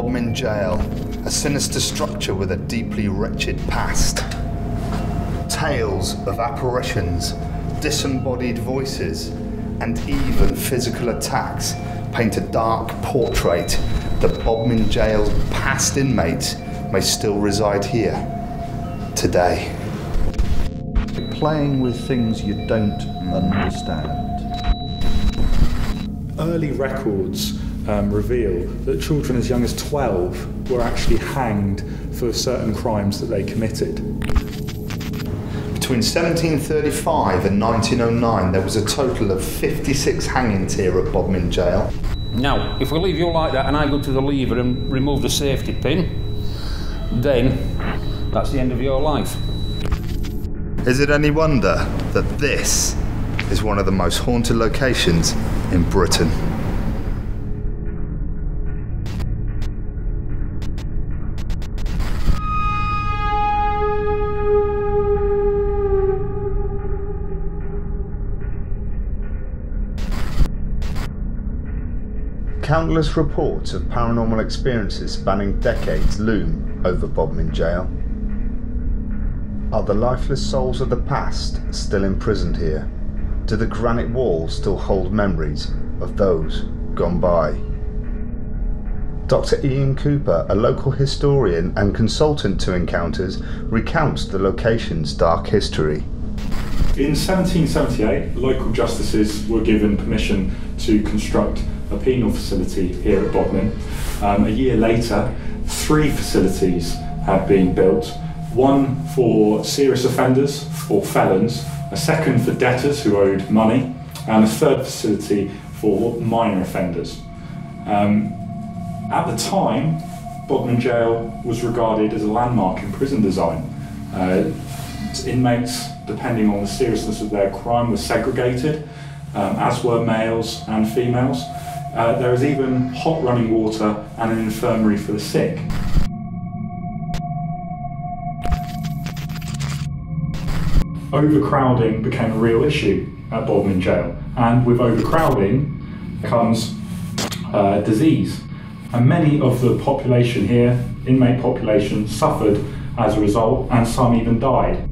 Bodmin Jail, a sinister structure with a deeply wretched past. Tales of apparitions, disembodied voices, and even physical attacks paint a dark portrait that Bodmin Jail's past inmates may still reside here today. Playing with things you don't understand. Early records um, reveal that children as young as 12 were actually hanged for certain crimes that they committed. Between 1735 and 1909, there was a total of 56 hangings here at Bodmin Jail. Now, if we leave you like that and I go to the lever and remove the safety pin, then that's the end of your life. Is it any wonder that this is one of the most haunted locations in Britain? Countless reports of paranormal experiences spanning decades loom over Bodmin Jail. Are the lifeless souls of the past still imprisoned here? Do the granite walls still hold memories of those gone by? Dr. Ian Cooper, a local historian and consultant to encounters, recounts the location's dark history. In 1778, local justices were given permission to construct a penal facility here at Bodmin. Um, a year later, three facilities had been built one for serious offenders or felons, a second for debtors who owed money, and a third facility for minor offenders. Um, at the time, Bodmin Jail was regarded as a landmark in prison design. Uh, inmates, depending on the seriousness of their crime, were segregated, um, as were males and females. Uh, there is even hot running water and an infirmary for the sick. Overcrowding became a real issue at Bodmin Jail, and with overcrowding comes uh, disease. And many of the population here, inmate population, suffered as a result, and some even died.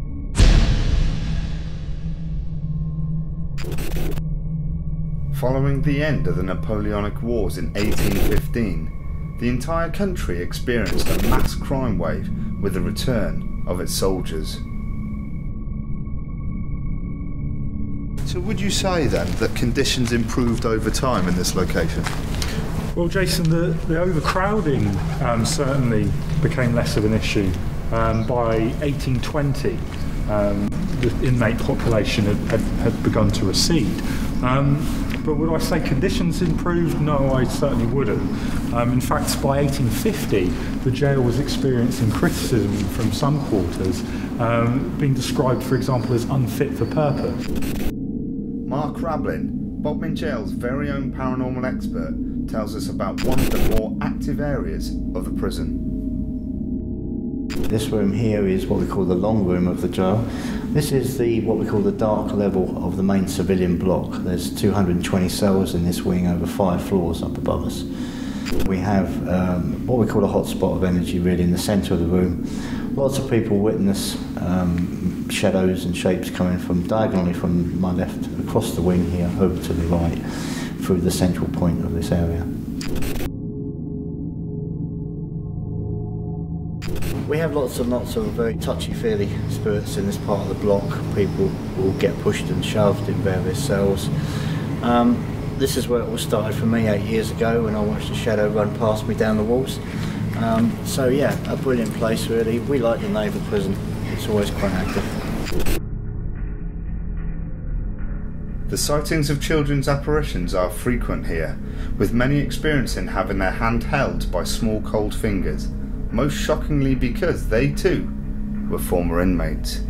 Following the end of the Napoleonic Wars in 1815, the entire country experienced a mass crime wave with the return of its soldiers. So, would you say then that conditions improved over time in this location? Well, Jason, the, the overcrowding um, certainly became less of an issue. Um, by 1820, um, the inmate population had, had, had begun to recede. Um, but would I say conditions improved? No, I certainly wouldn't. Um, in fact, by 1850, the jail was experiencing criticism from some quarters, um, being described, for example, as unfit for purpose. Mark Rablin, Bodmin Jail's very own paranormal expert, tells us about one of the more active areas of the prison. This room here is what we call the long room of the jail. This is the what we call the dark level of the main civilian block. There's 220 cells in this wing over five floors up above us. We have um, what we call a hotspot of energy really in the centre of the room. Lots of people witness um, shadows and shapes coming from diagonally from my left across the wing here over to the right through the central point of this area. We have lots and lots of very touchy-feely spirits in this part of the block. People will get pushed and shoved in various cells. Um, this is where it all started for me eight years ago when I watched a shadow run past me down the walls. Um, so yeah, a brilliant place really. We like the naval prison. It's always quite active. The sightings of children's apparitions are frequent here, with many experiencing having their hand held by small cold fingers most shockingly because they too were former inmates.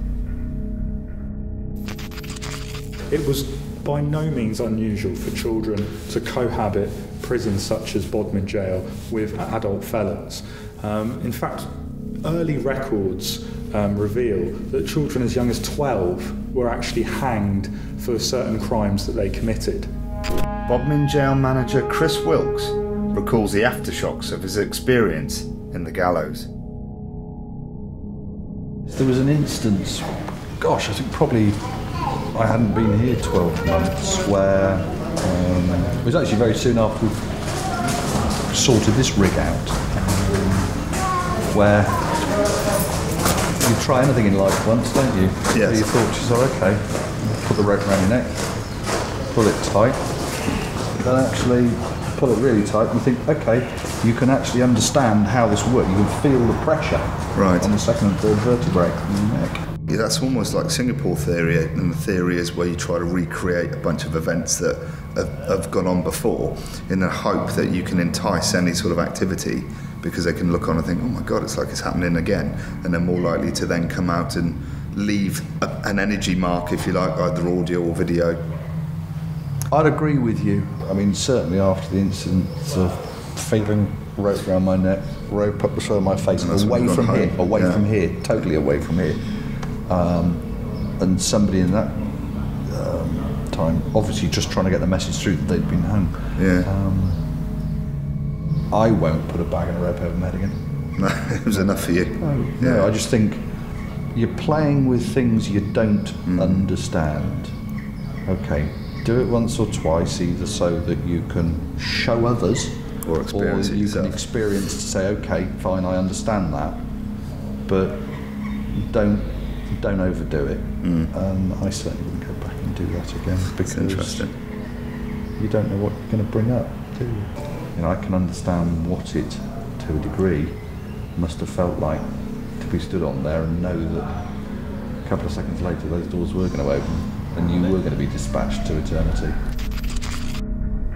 It was by no means unusual for children to cohabit prisons such as Bodmin Jail with adult felons. Um, in fact, early records um, reveal that children as young as 12 were actually hanged for certain crimes that they committed. Bodmin Jail manager Chris Wilkes recalls the aftershocks of his experience in the gallows. There was an instance, gosh, I think probably I hadn't been here 12 months, where um, it was actually very soon after we sorted this rig out, where you try anything in life once, don't you? Yes. You thought, she's okay, put the rope around your neck, pull it tight, then actually pull it really tight and you think, okay, you can actually understand how this works. You can feel the pressure Right. on the second and third vertebrae in your neck. Yeah, that's almost like Singapore theory, and the theory is where you try to recreate a bunch of events that have, have gone on before in the hope that you can entice any sort of activity because they can look on and think, oh my God, it's like it's happening again. And they're more likely to then come out and leave a, an energy mark, if you like, either audio or video. I'd agree with you. I mean, certainly after the incident of feeling rope around my neck, rope up the side of my face, away from home, here, away yeah. from here, totally away from here. Um, and somebody in that um, time, obviously just trying to get the message through that they'd been home. Yeah. I won't put a bag and a rope over my head again. No, it was enough for you. No, I just think you're playing with things you don't Hmm. understand. Okay, do it once or twice, either so that you can show others, Or experience or you yourself. can experience to say, okay, fine, I understand that, but don't don't overdo it. And I certainly wouldn't go back and do that again because you don't know what you're going to bring up, do you? You know, I can understand what it, to a degree, must have felt like to be stood on there and know that a couple of seconds later those doors were going to open and you were going to be dispatched to eternity.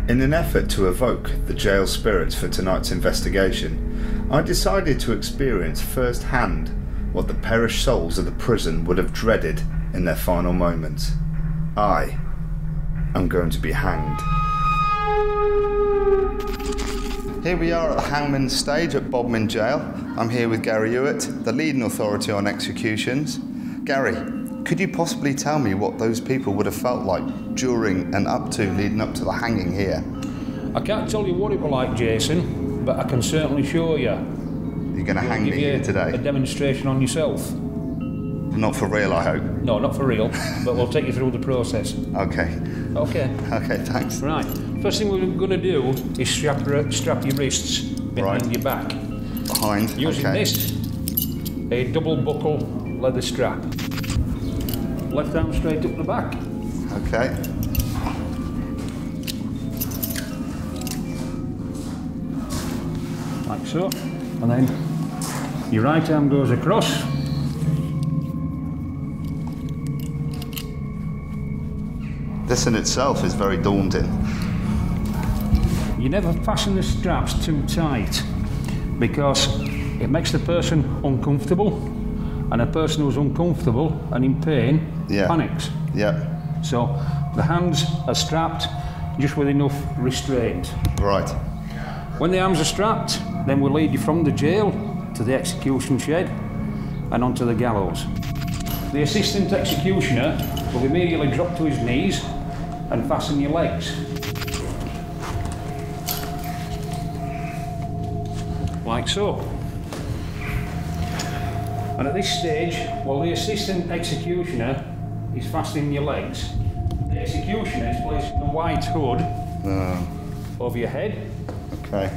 In an effort to evoke the jail spirits for tonight's investigation, I decided to experience firsthand what the perished souls of the prison would have dreaded in their final moments. I am going to be hanged. Here we are at Hangman's stage at Bodmin Jail. I'm here with Gary Hewitt, the leading authority on executions. Gary, could you possibly tell me what those people would have felt like during and up to leading up to the hanging here? I can't tell you what it was like, Jason, but I can certainly show you. You're going to hang me here a demonstration on yourself. Not for real, I hope. No, not for real, but we'll take you through the process. Okay. Okay. Okay, thanks. Right. First thing we're going to do is strap your, strap your wrists behind Right. your back. Behind. Using okay. this, a double buckle leather strap. Left arm straight up the back. Okay. like so. And then your right arm goes across. This in itself is very daunting. You never fasten the straps too tight because it makes the person uncomfortable, and a person who's uncomfortable and in pain Yeah. panics. Yep. So the hands are strapped just with enough restraint. Right. When the arms are strapped, then we'll lead you from the jail to the execution shed and onto the gallows. The assistant executioner will immediately drop to his knees and fasten your legs. Like so. And at this stage, while the assistant executioner is fastening your legs, the executioner is placing the white hood ah. over your head Okay.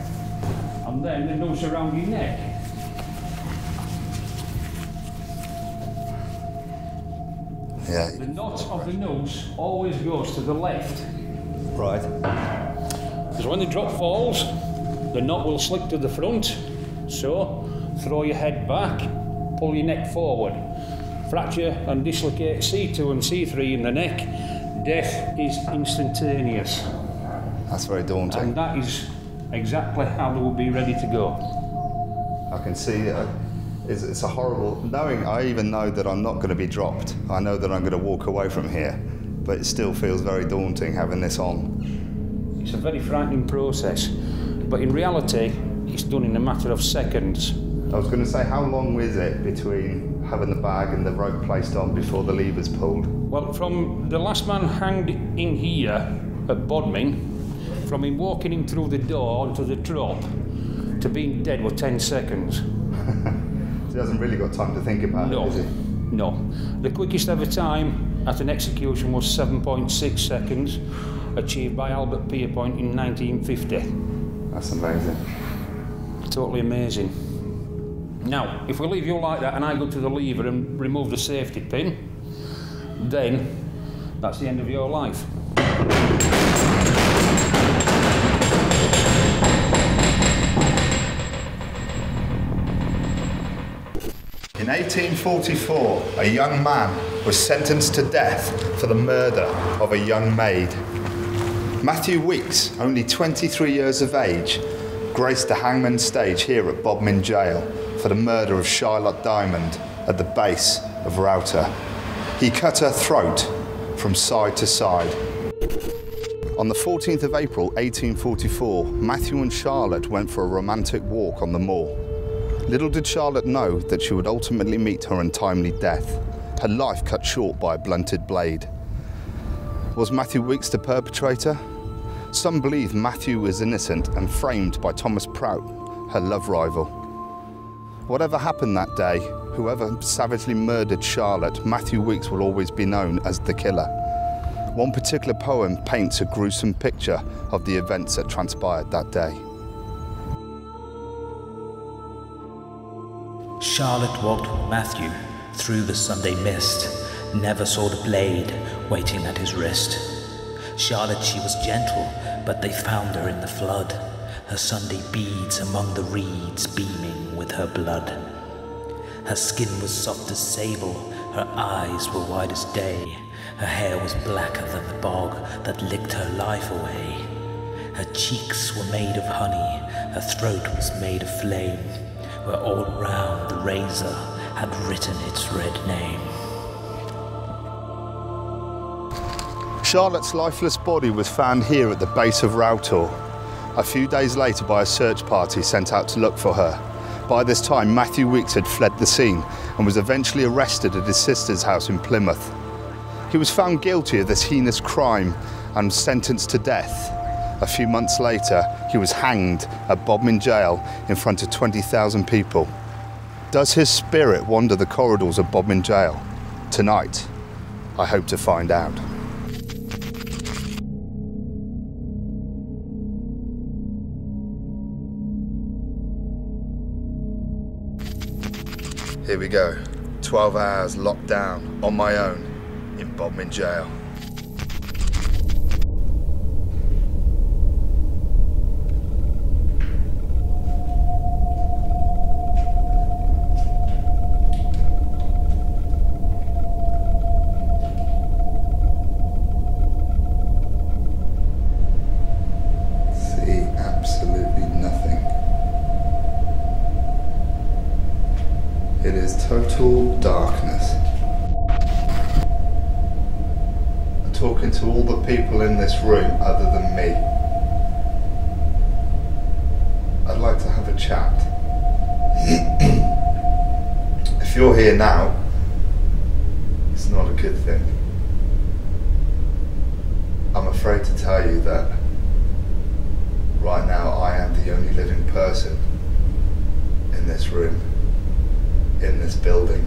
and then the noose around your neck. Yeah. The knot of the noose always goes to the left. Right. Because when the drop falls, the knot will slip to the front. So, throw your head back, pull your neck forward. Fracture and dislocate C2 and C3 in the neck. Death is instantaneous. That's very daunting. And that is exactly how they will be ready to go. I can see uh, it's, it's a horrible knowing. I even know that I'm not going to be dropped. I know that I'm going to walk away from here, but it still feels very daunting having this on. It's a very frightening process, but in reality, it's done in a matter of seconds. I was going to say, how long is it between having the bag and the rope placed on before the lever's pulled? Well, from the last man hanged in here at Bodmin, from him walking in through the door onto the drop to being dead were 10 seconds. he hasn't really got time to think about No, it, has he? no. The quickest ever time at an execution was 7.6 seconds, achieved by Albert Pierrepoint in 1950. That's amazing. Totally amazing. Now, if we leave you like that and I go to the lever and remove the safety pin, then that's the end of your life. In 1844, a young man was sentenced to death for the murder of a young maid. Matthew Weeks, only 23 years of age, graced the hangman's stage here at Bodmin Jail for the murder of Charlotte Dymond at the base of Rough Tor. He cut her throat from side to side. On the 14th of April 1844, Matthew and Charlotte went for a romantic walk on the moor. Little did Charlotte know that she would ultimately meet her untimely death, her life cut short by a blunted blade. Was Matthew Weeks the perpetrator? Some believe Matthew was innocent and framed by Thomas Prout, her love rival. Whatever happened that day, whoever savagely murdered Charlotte, Matthew Weeks will always be known as the killer. One particular poem paints a gruesome picture of the events that transpired that day. Charlotte walked with Matthew through the Sunday mist, never saw the blade waiting at his wrist. Charlotte, she was gentle, but they found her in the flood, her Sunday beads among the reeds beaming with her blood. Her skin was soft as sable, her eyes were white as day, her hair was blacker than the bog that licked her life away. Her cheeks were made of honey, her throat was made of flame, where all round the razor had written its red name. Charlotte's lifeless body was found here at the base of Rough Tor, a few days later by a search party sent out to look for her. By this time, Matthew Weeks had fled the scene and was eventually arrested at his sister's house in Plymouth. He was found guilty of this heinous crime and sentenced to death. A few months later, he was hanged at Bodmin Jail in front of 20,000 people. Does his spirit wander the corridors of Bodmin Jail? Tonight, I hope to find out. We go. 12 hours locked down on my own in Bodmin Jail. Me. I'd like to have a chat. if you're here now, it's not a good thing. I'm afraid to tell you that right now I am the only living person in this room in this building.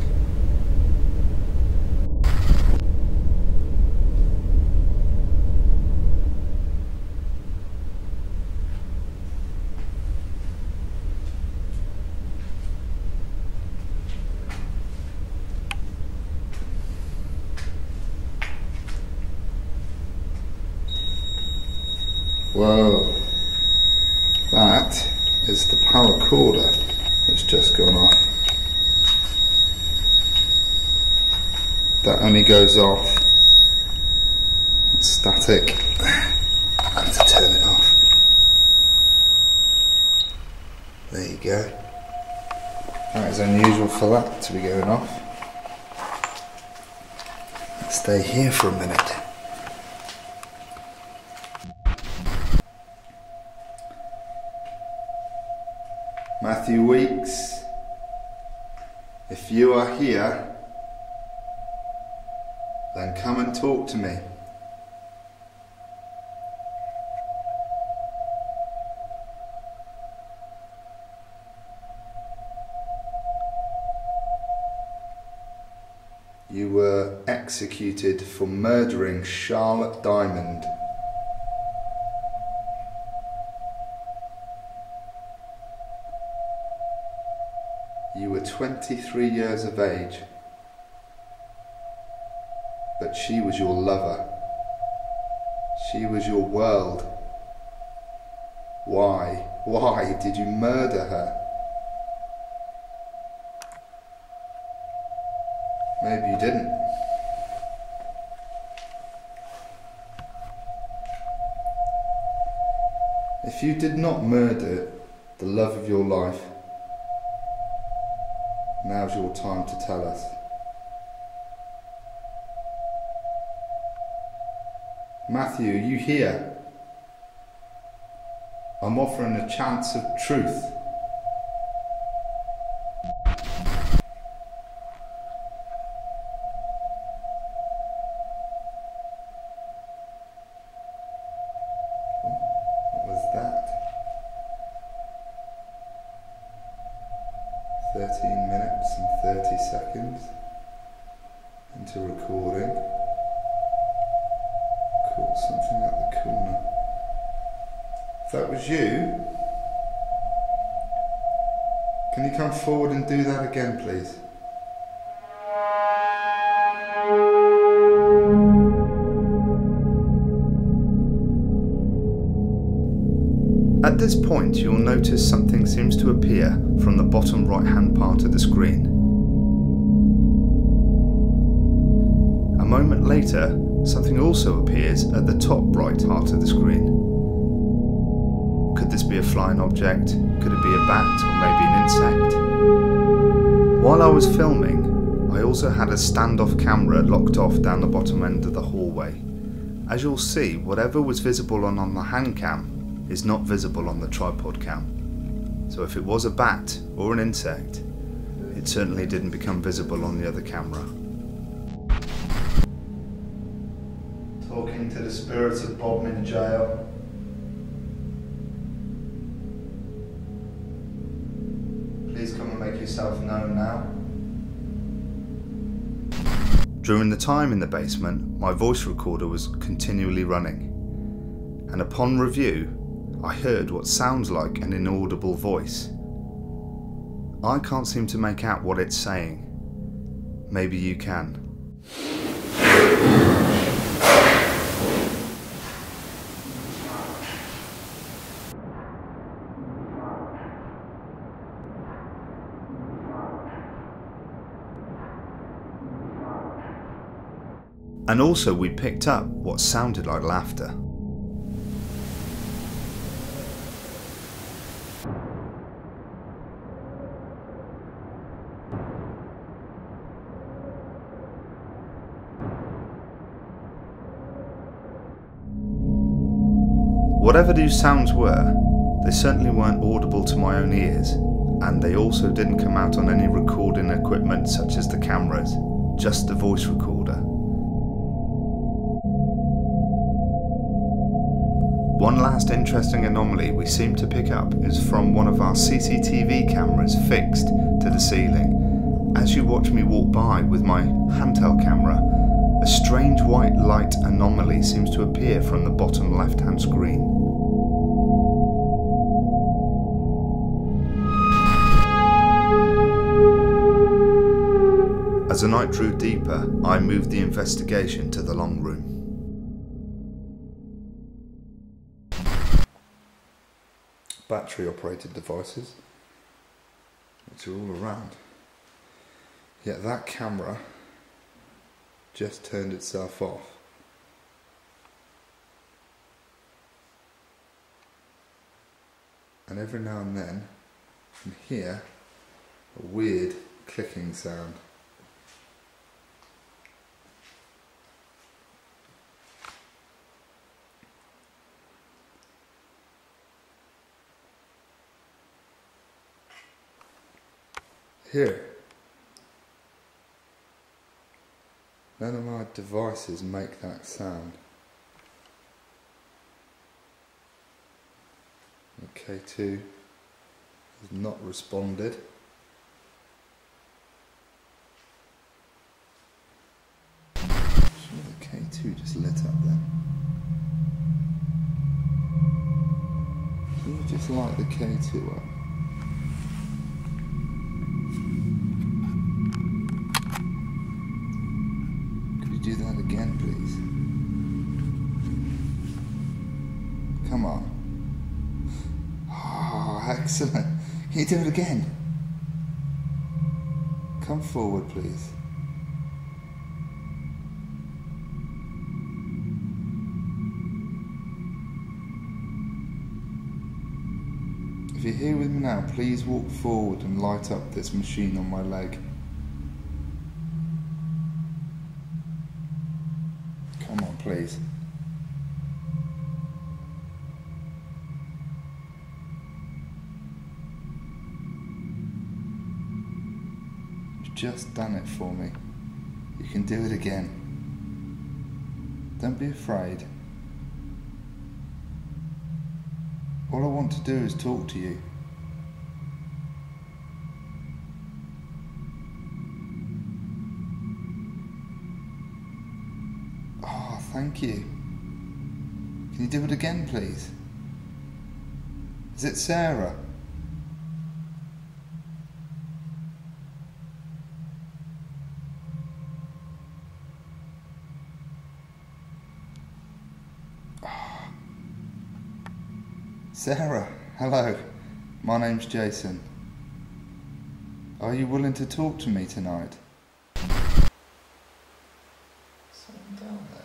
Whoa. That is the paracorder that's just gone off. That only goes off. It's static. I have to turn it off. There you go. That is unusual for that to be going off. Let's stay here for a minute. Matthew Weeks, if you are here, then come and talk to me. Executed for murdering Charlotte Dymond. You were 23 years of age, but she was your lover. She was your world. Why, why did you murder her? Maybe you didn't. You did not murder the love of your life, now's your time to tell us. Matthew, you here? I'm offering a chance of truth. At this point, you'll notice something seems to appear from the bottom right hand part of the screen. A moment later, something also appears at the top right part of the screen. Could this be a flying object? Could it be a bat or maybe an insect? While I was filming, I also had a standoff camera locked off down the bottom end of the hallway. As you'll see, whatever was visible on, on the hand cam is not visible on the tripod cam. So if it was a bat or an insect, it certainly didn't become visible on the other camera. Talking to the spirits of Bodmin Jail. Please come and make yourself known now. During the time in the basement, my voice recorder was continually running, and upon review, I heard what sounds like an inaudible voice. I can't seem to make out what it's saying. Maybe you can. And also, we picked up what sounded like laughter. These sounds were, they certainly weren't audible to my own ears, and they also didn't come out on any recording equipment such as the cameras, just the voice recorder. One last interesting anomaly we seem to pick up is from one of our CCTV cameras fixed to the ceiling. As you watch me walk by with my handheld camera, a strange white light anomaly seems to appear from the bottom left hand screen. As the night drew deeper, I moved the investigation to the long room. Battery operated devices, which are all around. Yet that camera just turned itself off. And every now and then, from here, a weird clicking sound. Here. None of my devices make that sound. K2 has not responded. K two just lit up then. Can just light the K2 up? Excellent. Can you do it again? Come forward, please. If you're here with me now, please walk forward and light up this machine on my leg. Come on, please. Just done it for me. You can do it again. Don't be afraid. All I want to do is talk to you. Oh, thank you. Can you do it again, please? Is it Sarah? Sarah, hello. My name's Jason. Are you willing to talk to me tonight? Something down there.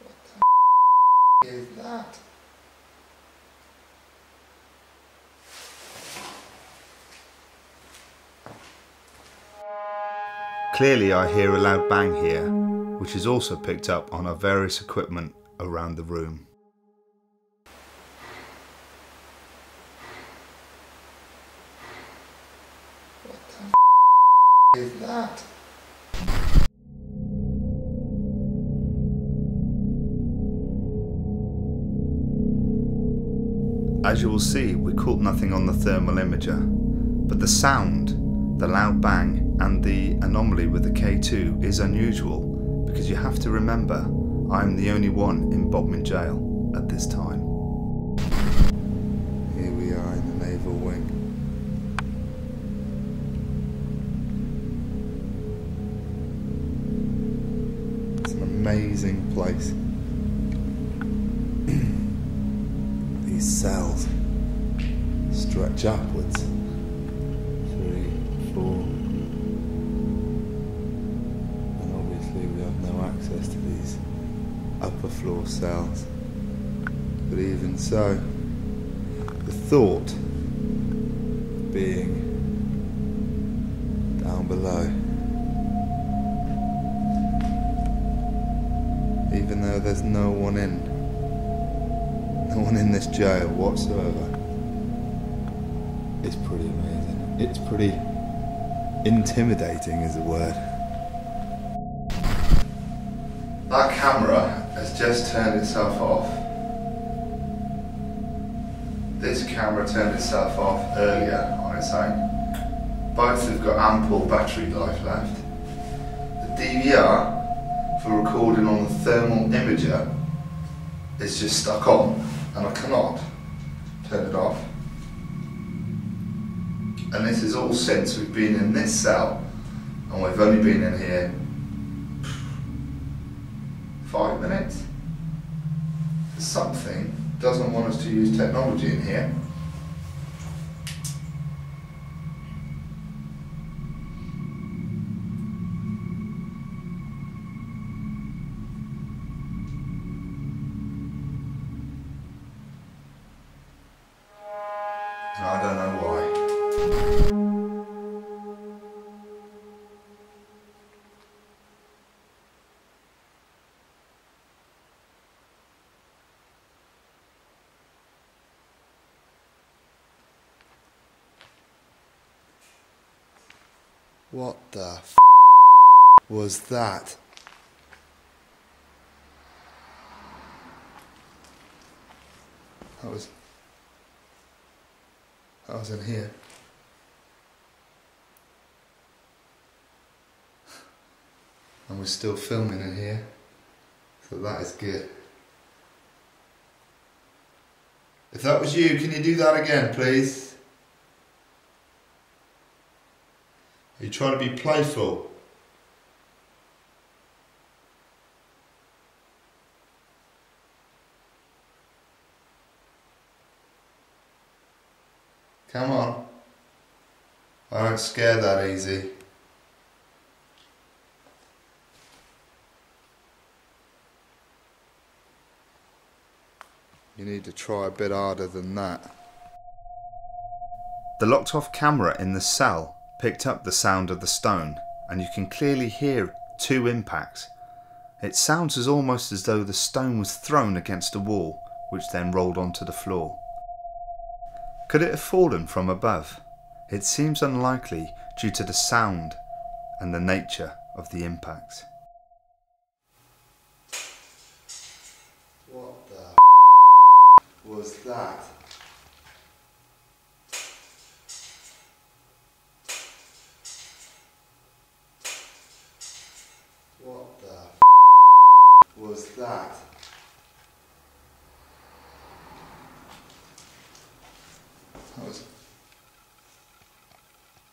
What the is that? Clearly, I hear a loud bang here, which is also picked up on our various equipment around the room. What the is that? As you will see, we caught nothing on the thermal imager, but the sound, the loud bang, and the anomaly with the K2 is unusual because you have to remember I am the only one in Bodmin Jail at this time. Here we are in the naval wing. It's an amazing place. These cells stretch upwards. And obviously we have no access to these upper floor cells. But even so, the thought being down below, even though there's no one in, no one in this jail whatsoever, it's pretty amazing. It's pretty intimidating, is the word. That camera has just turned itself off. This camera turned itself off earlier on its own. Both have got ample battery life left. The DVR for recording on the thermal imager is just stuck on and I cannot turn it off. And this is all since we've been in this cell and we've only been in here five minutes. Something doesn't want us to use technology in here. What the f was that? That was That was in here. And we're still filming in here. So that is good. If that was you, can you do that again, please? Are trying to be playful? Come on. I don't scare that easy. You need to try a bit harder than that. The locked off camera in the cell picked up the sound of the stone, and you can clearly hear two impacts. It sounds as almost as though the stone was thrown against a wall, which then rolled onto the floor. Could it have fallen from above? It seems unlikely due to the sound and the nature of the impact. What the was that? What the was that? That was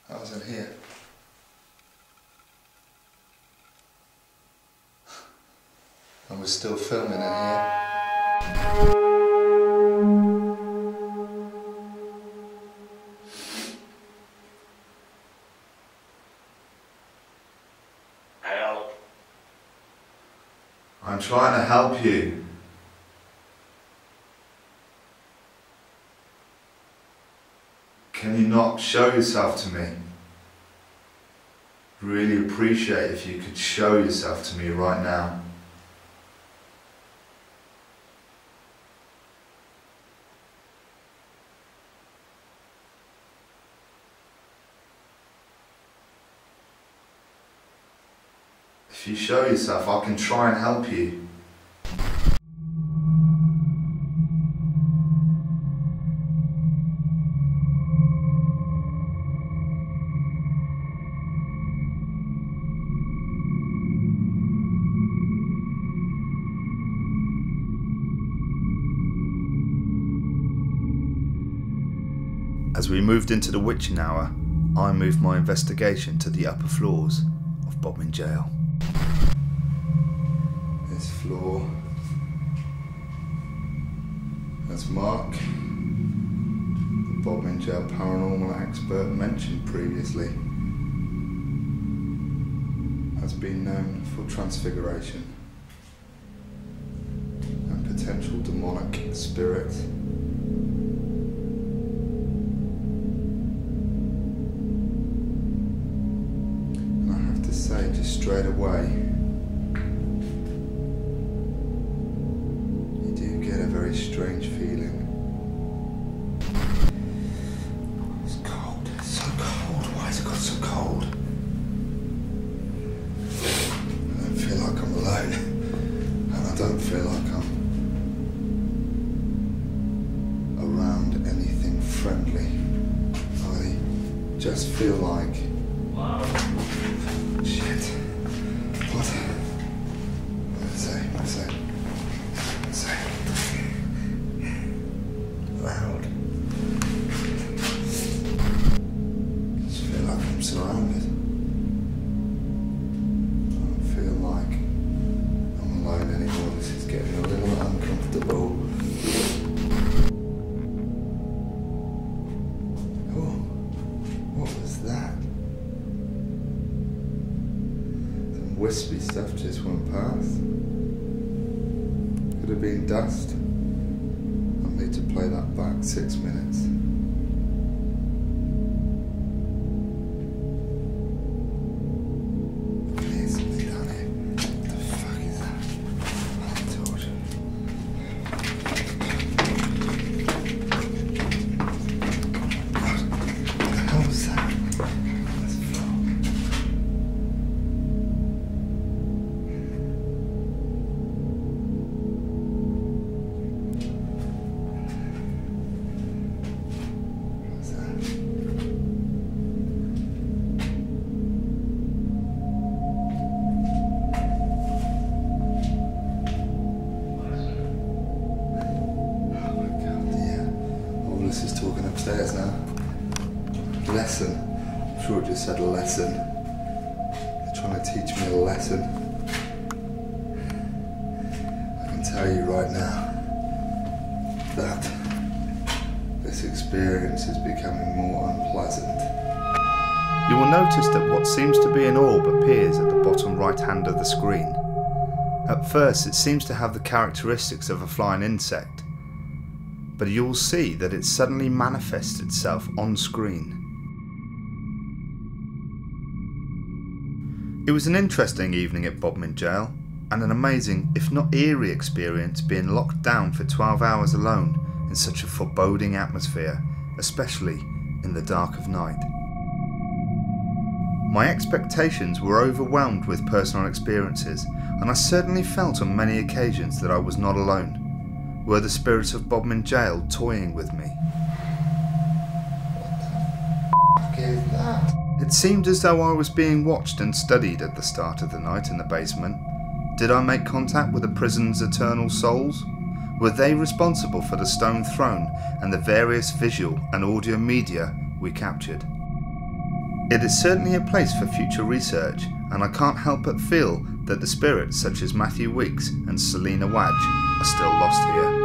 that was in here. And we're still filming in here. I'm trying to help you. Can you not show yourself to me? Really appreciate if you could show yourself to me right now. If you show yourself, I can try and help you. As we moved into the witching hour, I moved my investigation to the upper floors of Bodmin Jail. This floor. That's Mark, the Bodmin Jail paranormal expert mentioned previously, has been known for transfiguration and potential demonic spirit. And I have to say, just straight away, lesson. They're trying to teach me a lesson. I can tell you right now that this experience is becoming more unpleasant. You will notice that what seems to be an orb appears at the bottom right hand of the screen. At first, it seems to have the characteristics of a flying insect, but you will see that it suddenly manifests itself on screen. It was an interesting evening at Bodmin Jail, and an amazing, if not eerie, experience being locked down for 12 hours alone in such a foreboding atmosphere, especially in the dark of night. My expectations were overwhelmed with personal experiences, and I certainly felt on many occasions that I was not alone. Were the spirits of Bodmin Jail toying with me? What the is that? It seemed as though I was being watched and studied at the start of the night in the basement. Did I make contact with the prison's eternal souls? Were they responsible for the stone thrown and the various visual and audio media we captured? It is certainly a place for future research, and I can't help but feel that the spirits such as Matthew Weeks and Selina Wadge are still lost here.